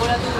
laboratorio.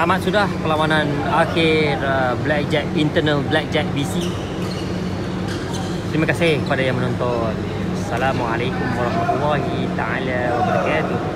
Tamat sudah perlawanan akhir uh, Blackjack Internal Blackjack BC. Terima kasih kepada yang menonton. Assalamualaikum warahmatullahi taala wabarakatuh.